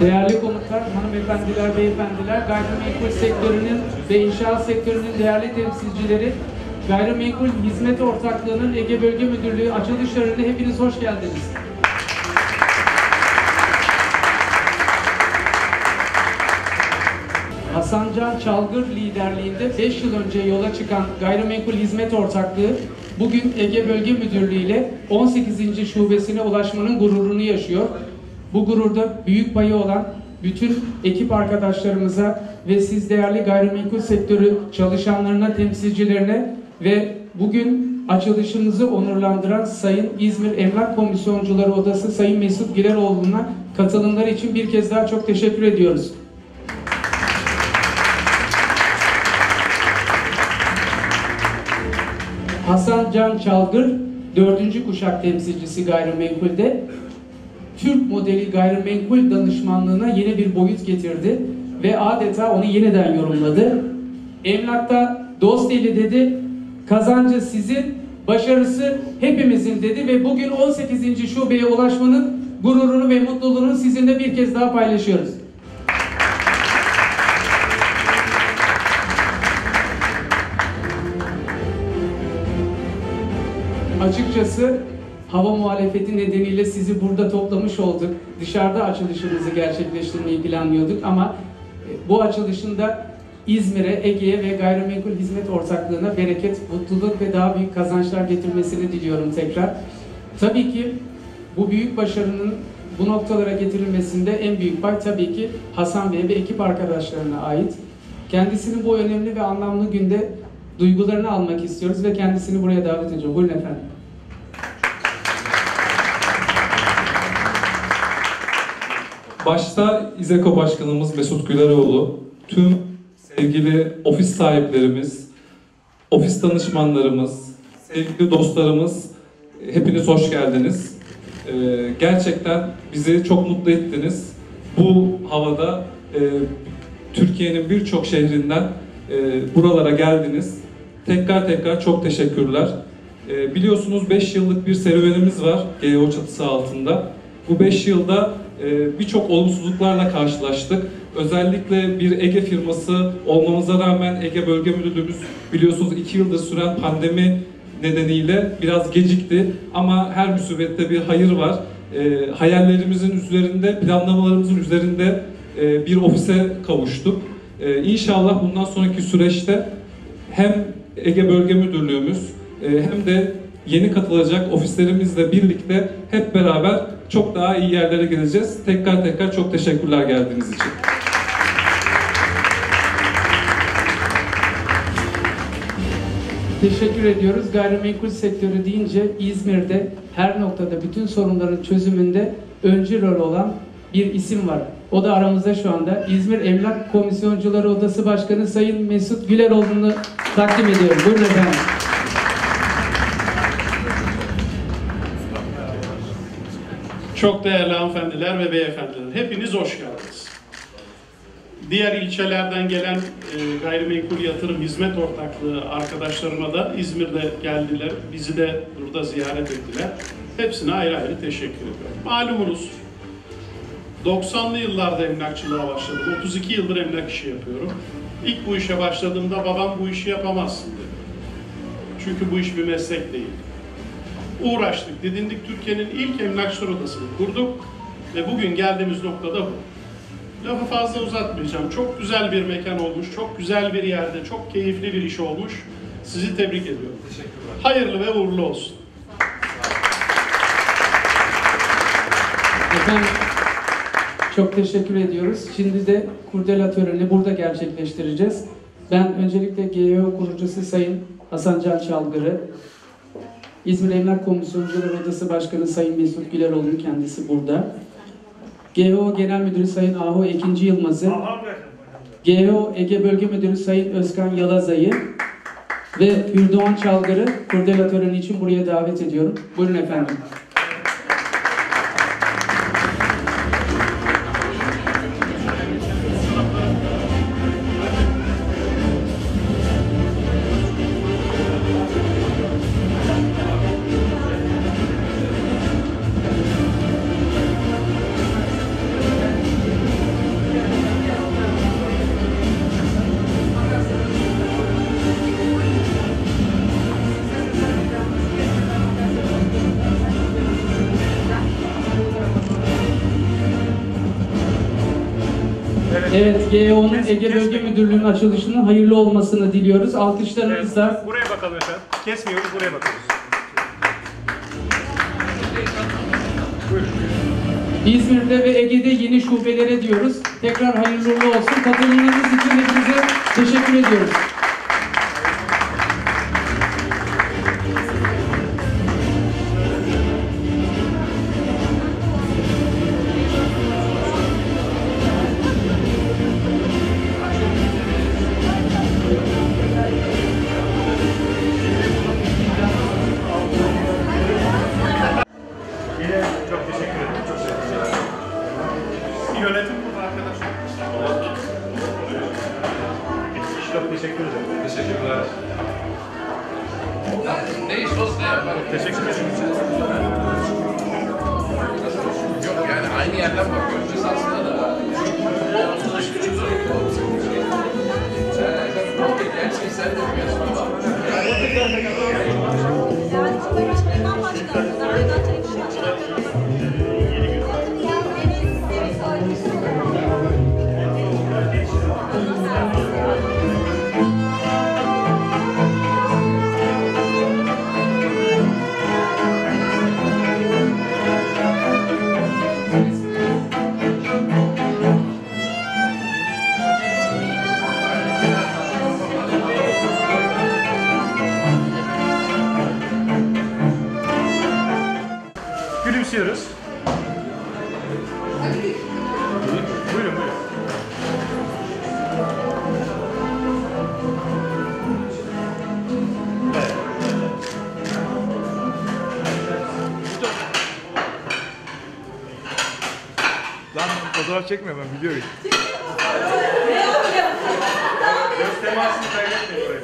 Değerli konuklar, hanımefendiler, beyefendiler, gayrimenkul sektörünün ve inşaat sektörünün değerli temsilcileri, Gayrimenkul Hizmet Ortaklığı'nın Ege Bölge Müdürlüğü açılış törenine hepiniz hoş geldiniz. Hasan Çalgır liderliğinde 5 yıl önce yola çıkan Gayrimenkul Hizmet Ortaklığı bugün Ege Bölge Müdürlüğü ile 18. şubesine ulaşmanın gururunu yaşıyor. Bu gururda büyük payı olan bütün ekip arkadaşlarımıza ve siz değerli gayrimenkul sektörü çalışanlarına, temsilcilerine ve bugün açılışımızı onurlandıran Sayın İzmir Emlak Komisyoncuları Odası Sayın Mesut Gileroğlu'na katılımları için bir kez daha çok teşekkür ediyoruz. Hasan Can Çalgır, dördüncü kuşak temsilcisi gayrimenkulde. Türk modeli gayrimenkul danışmanlığına yeni bir boyut getirdi ve adeta onu yeniden yorumladı. Emlakta dost eli dedi, kazancı sizin, başarısı hepimizin dedi ve bugün 18. şubeye ulaşmanın gururunu ve mutluluğunu sizinle bir kez daha paylaşıyoruz. Açıkçası hava muhalefeti nedeniyle sizi burada toplamış olduk. Dışarıda açılışımızı gerçekleştirmeyi planlıyorduk ama e, bu açılışında İzmir'e, Ege'ye ve gayrimenkul hizmet ortaklığına bereket, mutluluk ve daha büyük kazançlar getirmesini diliyorum tekrar. Tabii ki bu büyük başarının bu noktalara getirilmesinde en büyük pay tabii ki Hasan Bey ve ekip arkadaşlarına ait. Kendisinin bu önemli ve anlamlı günde duygularını almak istiyoruz ve kendisini buraya davet ediyorum. Buyurun efendim. Başta İZEKO Başkanımız Mesut Güleroğlu, tüm sevgili ofis sahiplerimiz, ofis danışmanlarımız, sevgili dostlarımız, hepiniz hoş geldiniz. Ee, gerçekten bizi çok mutlu ettiniz. Bu havada e, Türkiye'nin birçok şehrinden e, buralara geldiniz. Tekrar tekrar çok teşekkürler. E, biliyorsunuz 5 yıllık bir serüvenimiz var GEO çatısı altında. Bu 5 yılda e, birçok olumsuzluklarla karşılaştık. Özellikle bir Ege firması olmamıza rağmen Ege Bölge Müdürlüğümüz biliyorsunuz 2 yıldır süren pandemi nedeniyle biraz gecikti. Ama her musibette bir hayır var. E, hayallerimizin üzerinde, planlamalarımızın üzerinde e, bir ofise kavuştuk. E, inşallah bundan sonraki süreçte hem Ege Bölge Müdürlüğümüz hem de yeni katılacak ofislerimizle birlikte hep beraber çok daha iyi yerlere geleceğiz. Tekrar tekrar çok teşekkürler geldiğiniz için. Teşekkür ediyoruz. Gayrimenkul sektörü deyince İzmir'de her noktada bütün sorunların çözümünde öncü rol olan bir isim var. O da aramızda şu anda. İzmir Emlak Komisyoncuları Odası Başkanı Sayın Mesut Güleroğlu'nu takdim ediyorum. Buyurun efendim. Çok değerli hanımefendiler ve beyefendiler, hepiniz hoş geldiniz. Diğer ilçelerden gelen e, gayrimenkul yatırım hizmet ortaklığı arkadaşlarıma da İzmir'de geldiler, bizi de burada ziyaret ettiler. Hepsine ayrı ayrı teşekkür ediyorum. Malumunuz 90'lı yıllarda emlakçılığa başladım. 32 yıldır emlak işi yapıyorum. İlk bu işe başladığımda babam bu işi yapamazsın dedi. Çünkü bu iş bir meslek değil uğraştık, didindik. Türkiye'nin ilk emlakçılar odasını kurduk ve bugün geldiğimiz noktada bu. Lafı fazla uzatmayacağım. Çok güzel bir mekan olmuş, çok güzel bir yerde, çok keyifli bir iş olmuş. Sizi tebrik ediyorum. Teşekkürler. Hayırlı ve uğurlu olsun. Efendim çok teşekkür ediyoruz. Şimdi de kurdela töreni burada gerçekleştireceğiz. Ben öncelikle GEO kurucusu Sayın Hasan Can Çalgır'ı, İzmir Emlak Komisyoncuları Odası Başkanı Sayın Mesut Güleroğlu'nun kendisi burada. GEO Genel Müdürü Sayın Ahu Ekinci Yılmaz'ı, GEO Ege Bölge Müdürü Sayın Özkan Yalazay'ı ve Hürdoğan Çalgır'ı kurdela için buraya davet ediyorum. Buyurun efendim. Evet, GEO'nun Ege Bölge Müdürlüğü'nün açılışının hayırlı olmasını diliyoruz. Alkışlarınızla Buraya bakalım efendim. Kesmiyoruz, buraya bakıyoruz. İzmir'de ve Ege'de yeni şubelere diyoruz. Tekrar hayırlı olsun. Katılımlarınız için hepinize teşekkür ediyoruz. Teşekkürler. Ne iş olsa yapar. Teşekkür ederim. Yok yani aynı yerden bakıyoruz aslında da. Gerçi sen de yapıyorsun ama. Yani fotoğraf çekmiyor ben biliyorum. Göz temasını kaybetmeyin.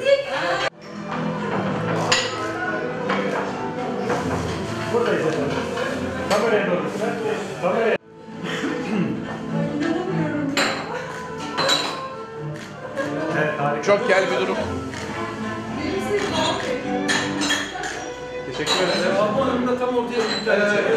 Buradayız efendim. Kameraya doğru. Kameraya. evet harika. Çok gel bir durum. Teşekkür ederim. Ama da tam ortaya bir tane